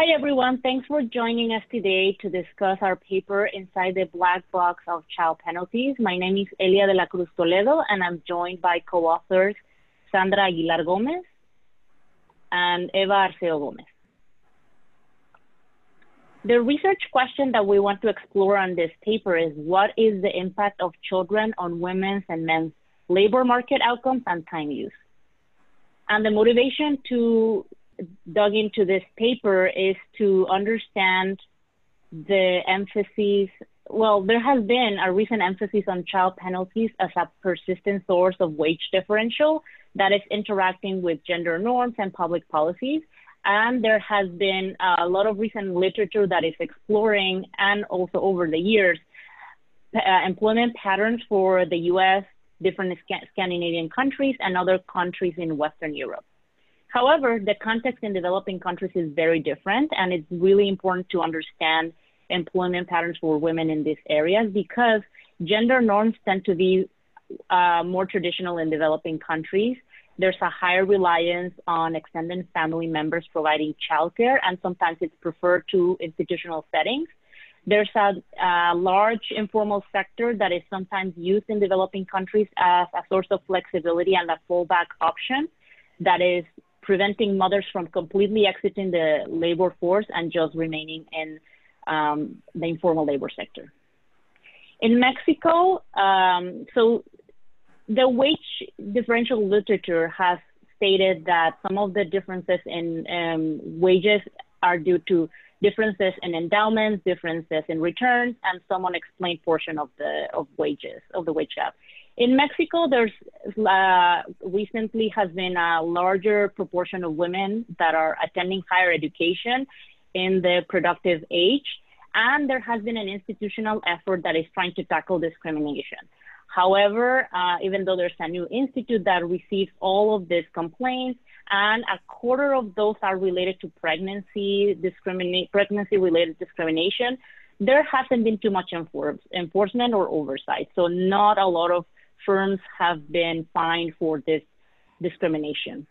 Hi, everyone. Thanks for joining us today to discuss our paper inside the black box of child penalties. My name is Elia de la Cruz Toledo, and I'm joined by co-authors Sandra Aguilar Gomez and Eva Arceo Gomez. The research question that we want to explore on this paper is what is the impact of children on women's and men's labor market outcomes and time use? And the motivation to dug into this paper is to understand the emphasis. Well, there has been a recent emphasis on child penalties as a persistent source of wage differential that is interacting with gender norms and public policies. And there has been a lot of recent literature that is exploring and also over the years uh, employment patterns for the US, different Scandinavian countries, and other countries in Western Europe. However, the context in developing countries is very different, and it's really important to understand employment patterns for women in these areas because gender norms tend to be uh, more traditional in developing countries. There's a higher reliance on extended family members providing childcare, and sometimes it's preferred to institutional settings. There's a, a, large informal sector that is sometimes used in developing countries as a source of flexibility and a fallback option that is preventing mothers from completely exiting the labor force and just remaining in um, the informal labor sector. In Mexico, um, so the wage differential literature has stated that some of the differences in um, wages are due to differences in endowments, differences in returns, and some unexplained portion of the of wages of the wage gap. In Mexico, there's uh, recently has been a larger proportion of women that are attending higher education in the productive age, and there has been an institutional effort that is trying to tackle discrimination. However, uh, even though there's a new institute that receives all of these complaints, and a quarter of those are related to pregnancy discriminate pregnancy related discrimination, there hasn't been too much enfor- enforcement or oversight. So not a lot of firms have been fined for this discrimination.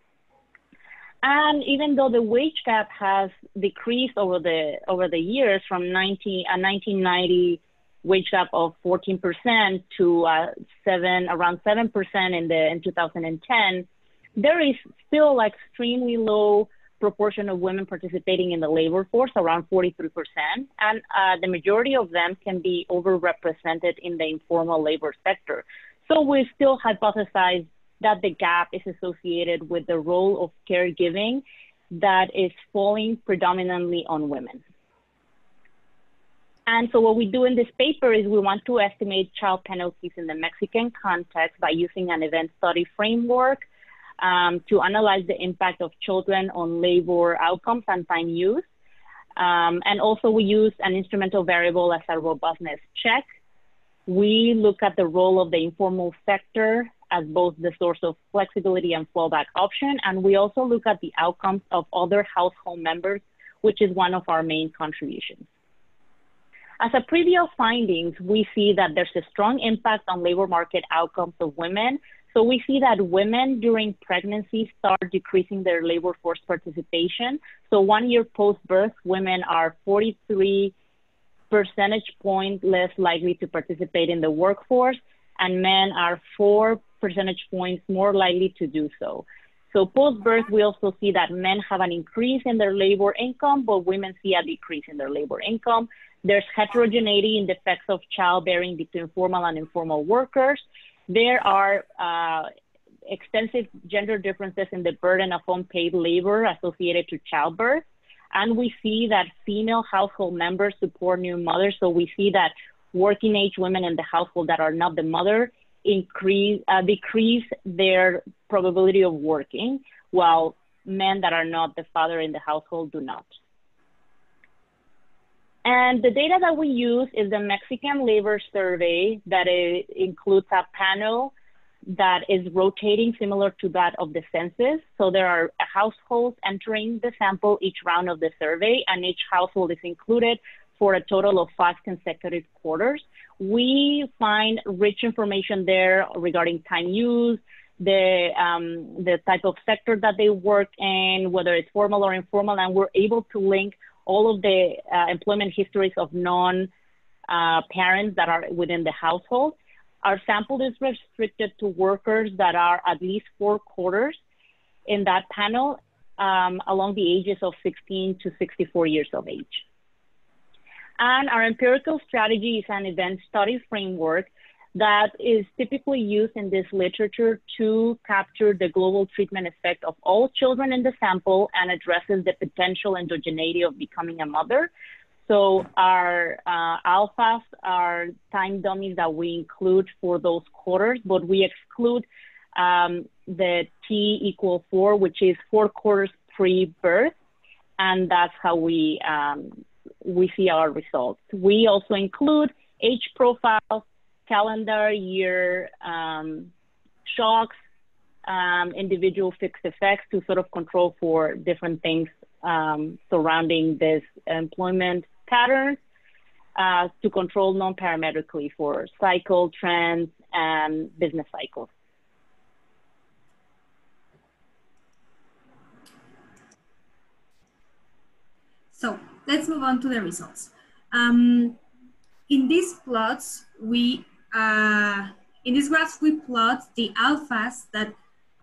And even though the wage gap has decreased over the over the years from 19, a 1990 wage gap of 14% to uh, seven around seven percent in the in 2010, there is still like extremely low proportion of women participating in the labor force, around 43%, and uh, the majority of them can be overrepresented in the informal labor sector. So we still hypothesize that the gap is associated with the role of caregiving that is falling predominantly on women. And so what we do in this paper is we want to estimate child penalties in the Mexican context by using an event study framework um, to analyze the impact of children on labor outcomes and time use. Um, and also we use an instrumental variable as a robustness check we look at the role of the informal sector as both the source of flexibility and fallback option, and we also look at the outcomes of other household members, which is one of our main contributions. As a preview of findings, we see that there's a strong impact on labor market outcomes of women. So we see that women during pregnancy start decreasing their labor force participation. So one year post-birth, women are 43 percentage point less likely to participate in the workforce, and men are four percentage points more likely to do so. So post-birth, we also see that men have an increase in their labor income, but women see a decrease in their labor income. There's heterogeneity in the effects of childbearing between formal and informal workers. There are uh, extensive gender differences in the burden of unpaid labor associated to childbirth. And we see that female household members support new mothers. So we see that working age women in the household that are not the mother increase uh, decrease their probability of working, while men that are not the father in the household do not. And the data that we use is the Mexican Labor Survey that includes a panel that is rotating similar to that of the census. So there are households entering the sample each round of the survey, and each household is included for a total of five consecutive quarters. We find rich information there regarding time use, the um, the type of sector that they work in, whether it's formal or informal, and we're able to link all of the uh, employment histories of non uh, parents that are within the household. Our sample is restricted to workers that are at least four quarters in that panel um, along the ages of 16 to 64 years of age. And our empirical strategy is an event study framework that is typically used in this literature to capture the global treatment effect of all children in the sample and addresses the potential endogeneity of becoming a mother. So our uh, alphas are time dummies that we include for those quarters, but we exclude um, the T equal four, which is four quarters pre-birth, and that's how we um, we see our results. We also include age profiles, calendar year um, shocks, um, individual fixed effects to sort of control for different things um, surrounding this employment patterns uh, to control non-parametrically for cycle trends and business cycles. So let's move on to the results. Um, in these plots, we uh, in these graphs we plot the alphas that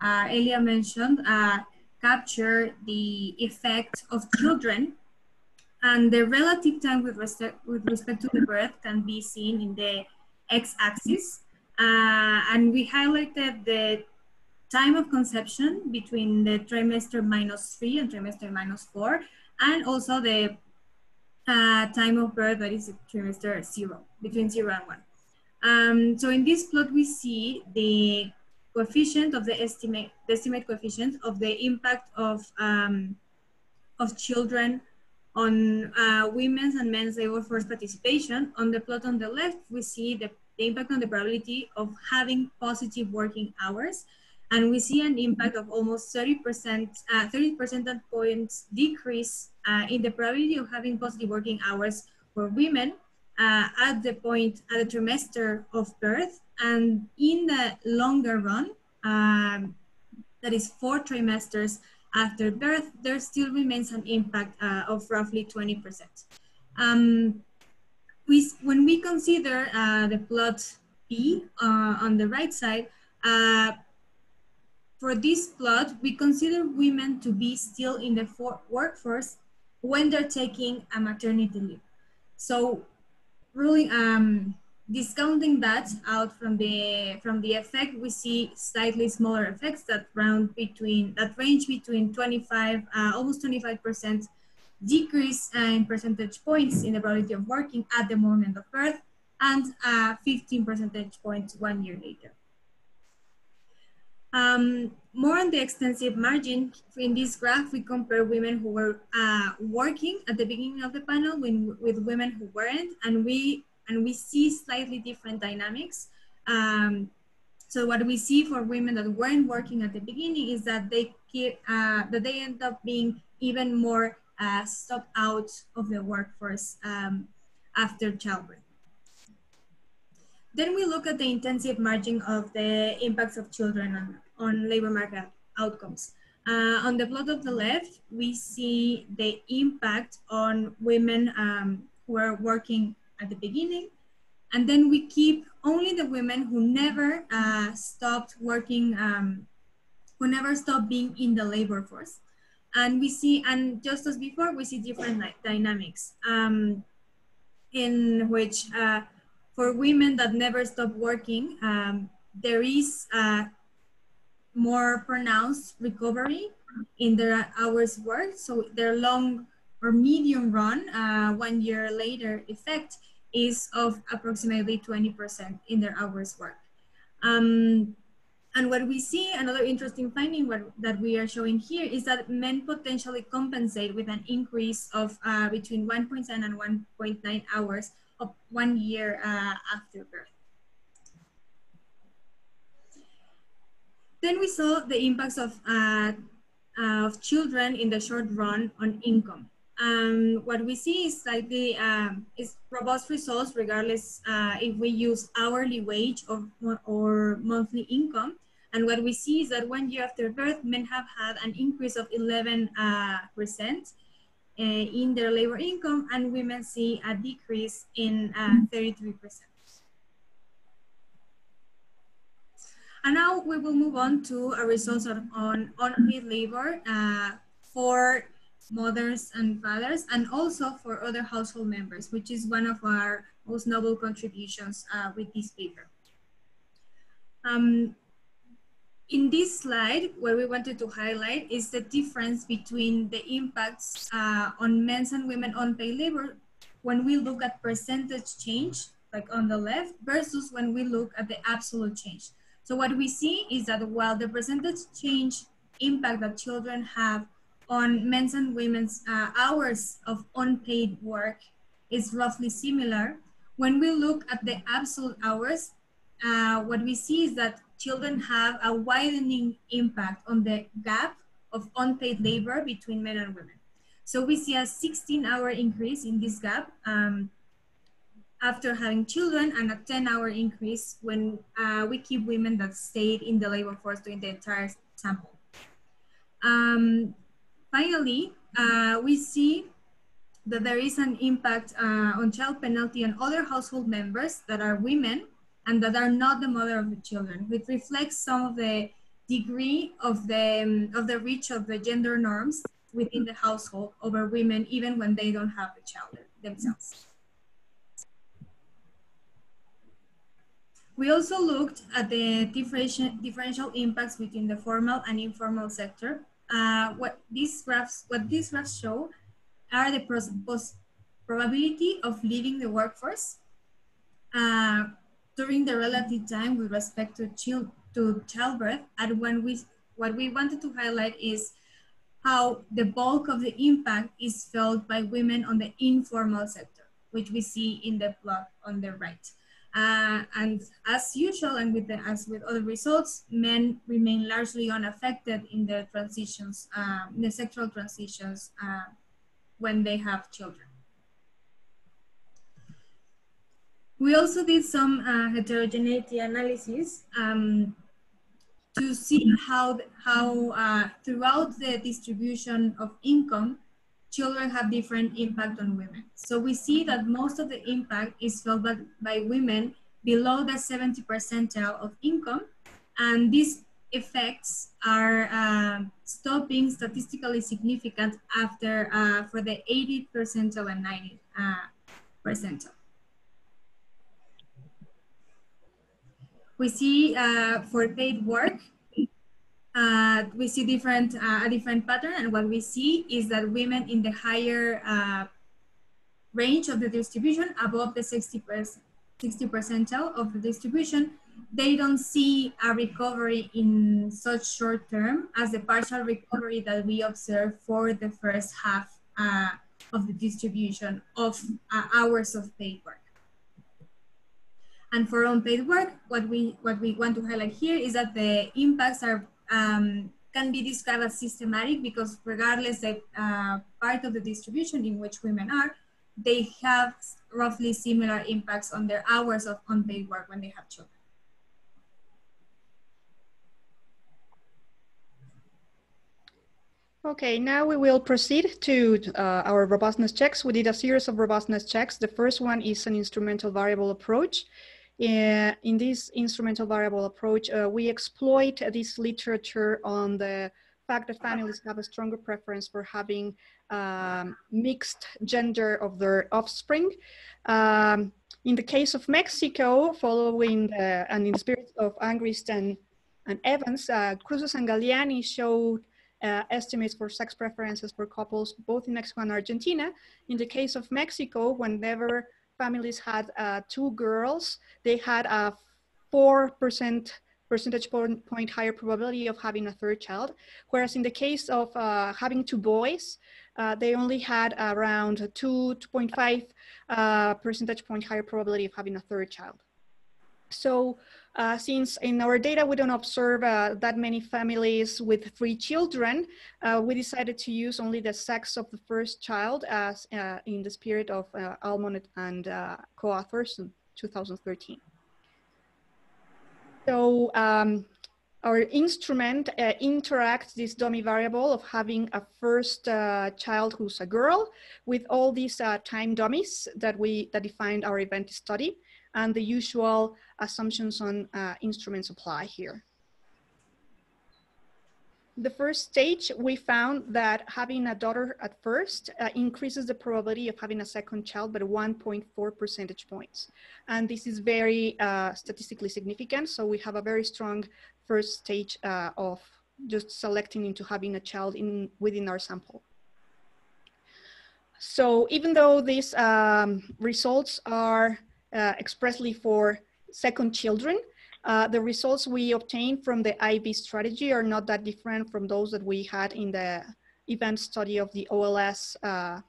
uh, Elia mentioned uh, capture the effect of children and the relative time with respect, with respect to the birth can be seen in the x-axis. Uh, and we highlighted the time of conception between the trimester minus three and trimester minus four, and also the uh, time of birth that is trimester zero, between zero and one. Um, so in this plot, we see the coefficient of the estimate, the estimate coefficient of the impact of, um, of children on uh, women's and men's labor force participation. On the plot on the left, we see the, the impact on the probability of having positive working hours. And we see an impact of almost 30%, uh, 30 percentage points decrease uh, in the probability of having positive working hours for women uh, at the point, at the trimester of birth. And in the longer run, um, that is four trimesters after birth, there still remains an impact uh, of roughly 20%. Um, we, when we consider uh, the plot B uh, on the right side, uh, for this plot, we consider women to be still in the workforce when they're taking a maternity leave. So ruling, um, discounting that out from the from the effect, we see slightly smaller effects that round between that range between 25, uh, almost 25 percent decrease in percentage points in the probability of working at the moment of birth, and uh, 15 percentage points one year later. Um, more on the extensive margin, in this graph, we compare women who were uh, working at the beginning of the panel with, with women who weren't, and we and we see slightly different dynamics. Um, so what we see for women that weren't working at the beginning is that they uh, that they end up being even more uh, stopped out of the workforce um, after childbirth. Then we look at the intensive margin of the impacts of children on, on labor market outcomes. Uh, on the plot of the left, we see the impact on women um, who are working at the beginning. And then we keep only the women who never uh, stopped working, um, who never stopped being in the labor force. And we see, and just as before, we see different like, dynamics um, in which uh, for women that never stop working, um, there is a more pronounced recovery in their hours worked. So their long or medium run, uh, one year later effect is of approximately 20% in their hours work. Um, and what we see, another interesting finding what, that we are showing here is that men potentially compensate with an increase of uh, between 1.7 and 1.9 hours of one year uh, after birth. Then we saw the impacts of, uh, of children in the short run on income. Um, what we see is slightly um, is robust results regardless uh, if we use hourly wage or, or monthly income. And what we see is that one year after birth, men have had an increase of 11 uh, percent in their labor income, and women see a decrease in 33%. And now we will move on to a results on, on unpaid labor uh, for mothers and fathers, and also for other household members, which is one of our most noble contributions uh, with this paper. Um, in this slide, what we wanted to highlight is the difference between the impacts uh, on men's and women on unpaid labor when we look at percentage change, like on the left, versus when we look at the absolute change. So what we see is that while the percentage change impact that children have on men's and women's uh, hours of unpaid work is roughly similar, when we look at the absolute hours, uh, what we see is that children have a widening impact on the gap of unpaid labor between men and women. So we see a 16 hour increase in this gap um, after having children and a 10 hour increase when uh, we keep women that stayed in the labor force during the entire sample. Um, finally, uh, we see that there is an impact uh, on child penalty on other household members that are women and that are not the mother of the children, which reflects some of the degree of the, um, of the reach of the gender norms within the household over women, even when they don't have the child themselves. We also looked at the differential impacts between the formal and informal sector. Uh, what these graphs, what these graphs show are the probability of leaving the workforce uh, during the relative time with respect to, child, to childbirth. And when we, what we wanted to highlight is how the bulk of the impact is felt by women on the informal sector, which we see in the plot on the right. Uh, and as usual, and with the, as with other results, men remain largely unaffected in the transitions, uh, the sexual transitions uh, when they have children. We also did some uh, heterogeneity analysis um, to see how, how uh, throughout the distribution of income, children have different impact on women. So we see that most of the impact is felt by, by women below the 70 percentile of income. And these effects are uh, stopping statistically significant after uh, for the 80 percentile and 90 uh, percentile. We see uh, for paid work, uh, we see different uh, a different pattern, and what we see is that women in the higher uh, range of the distribution, above the 60 60 percentile of the distribution, they don't see a recovery in such short term as the partial recovery that we observe for the first half uh, of the distribution of uh, hours of paid work. And for unpaid work, what we what we want to highlight here is that the impacts are um, can be described as systematic because regardless the uh, part of the distribution in which women are, they have roughly similar impacts on their hours of unpaid work when they have children. Okay, now we will proceed to uh, our robustness checks. We did a series of robustness checks. The first one is an instrumental variable approach. Uh, in this instrumental variable approach, uh, we exploit this literature on the fact that families have a stronger preference for having um, mixed gender of their offspring. Um, in the case of Mexico, following the, and in the spirit of Angrist and, and Evans, uh, and Galliani showed uh, estimates for sex preferences for couples both in Mexico and Argentina. In the case of Mexico, whenever families had uh, two girls, they had a 4% percentage point higher probability of having a third child. Whereas in the case of uh, having two boys, uh, they only had around 2, 2.5 uh, percentage point higher probability of having a third child. So uh, since in our data we don't observe uh, that many families with three children, uh, we decided to use only the sex of the first child as uh, in the spirit of uh, Almond and uh, co-authors in 2013. So um, our instrument uh, interacts this dummy variable of having a first uh, child who's a girl with all these uh, time dummies that we that defined our event study and the usual assumptions on uh, instruments apply here. The first stage, we found that having a daughter at first uh, increases the probability of having a second child by 1.4 percentage points. And this is very uh, statistically significant. So we have a very strong first stage uh, of just selecting into having a child in within our sample. So even though these um, results are uh, expressly for second children, uh, the results we obtained from the IV strategy are not that different from those that we had in the event study of the OLS uh,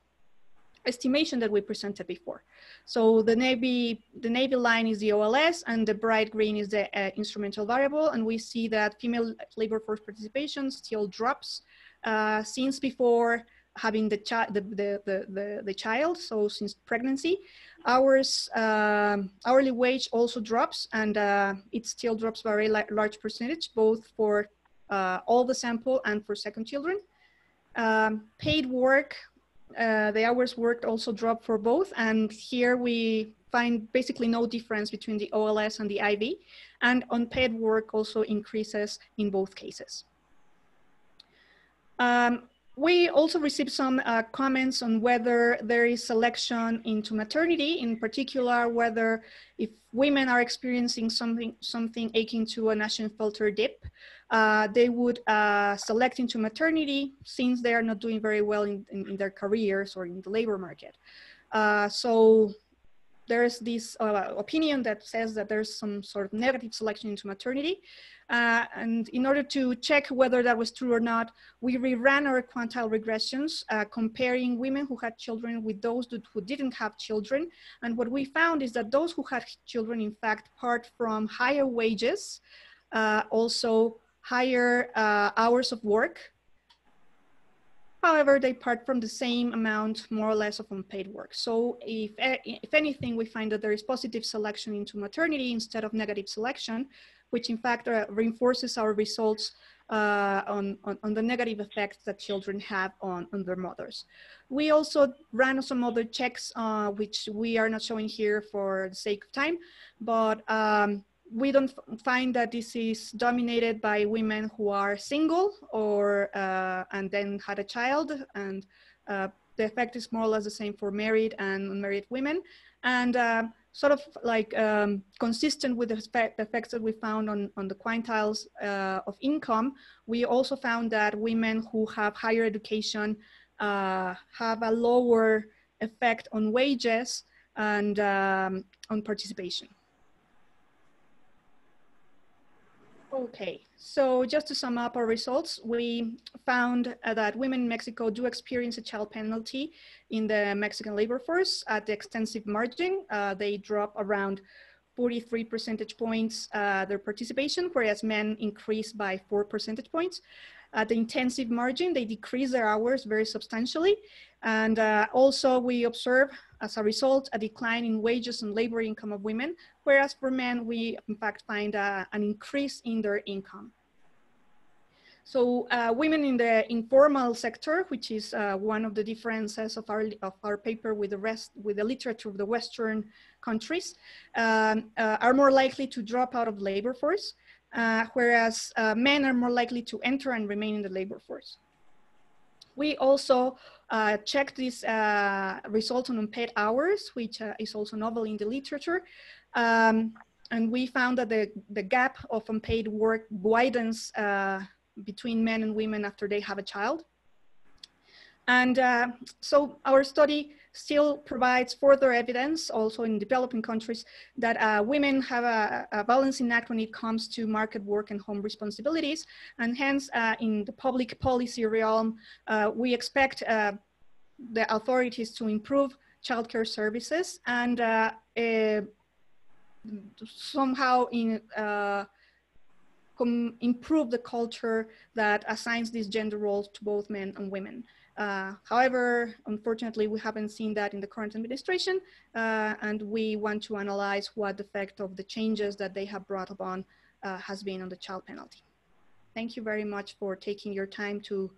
estimation that we presented before. So the navy, the navy line is the OLS and the bright green is the uh, instrumental variable. And we see that female labor force participation still drops uh, since before having the, chi the, the, the, the, child, so since pregnancy. Hours, um, hourly wage also drops and uh, it still drops by a large percentage, both for uh, all the sample and for second children. Um, paid work uh, the hours worked also drop for both. And here we find basically no difference between the OLS and the IV. And unpaid work also increases in both cases. Um, we also received some uh, comments on whether there is selection into maternity, in particular, whether if women are experiencing something, something akin to an Ashenfelter dip, uh, they would uh, select into maternity since they are not doing very well in, in, in their careers or in the labor market. Uh, so there's this uh, opinion that says that there's some sort of negative selection into maternity. Uh, and in order to check whether that was true or not, we reran our quantile regressions, uh, comparing women who had children with those who didn't have children. And what we found is that those who had children, in fact, part from higher wages, uh, also higher uh, hours of work. However, they part from the same amount, more or less, of unpaid work. So if, if anything, we find that there is positive selection into maternity instead of negative selection, which in fact uh, reinforces our results uh, on, on, on, the negative effects that children have on, on their mothers. We also ran some other checks, uh, which we are not showing here for the sake of time, but um, we don't find that this is dominated by women who are single or uh, and then had a child and uh, the effect is more or less the same for married and unmarried women and uh, sort of like um, consistent with the, effect, the, effects that we found on, on the quintiles uh, of income, we also found that women who have higher education uh, have a lower effect on wages and um, on participation. Okay, so just to sum up our results, we found uh, that women in Mexico do experience a child penalty in the Mexican labor force at the extensive margin. Uh, they drop around 43 percentage points uh, their participation, whereas men increase by four percentage points. At the intensive margin, they decrease their hours very substantially. And uh, also we observe as a result, a decline in wages and labor income of women, whereas for men, we in fact find uh, an increase in their income. So uh, women in the informal sector, which is uh, one of the differences of our, of our paper with the rest, with the literature of the Western countries, um, uh, are more likely to drop out of labor force, uh, whereas uh, men are more likely to enter and remain in the labor force. We also uh, checked this uh, result on unpaid hours, which uh, is also novel in the literature. Um, and we found that the, the gap of unpaid work widens uh, between men and women after they have a child. And so our study still provides further evidence, also in developing countries, that uh, women have a, a, balancing act when it comes to market work and home responsibilities. And hence, uh, in the public policy realm, uh, we expect uh, the authorities to improve childcare services and uh, somehow in, improve the culture that assigns these gender roles to both men and women. Uh, however, unfortunately, we haven't seen that in the current administration, uh, and we want to analyze what the effect of the changes that they have brought upon uh, has been on the child penalty. thank you very much for taking your time to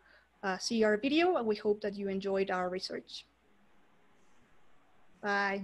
uh, see our video. And we hope that you enjoyed our research. Bye.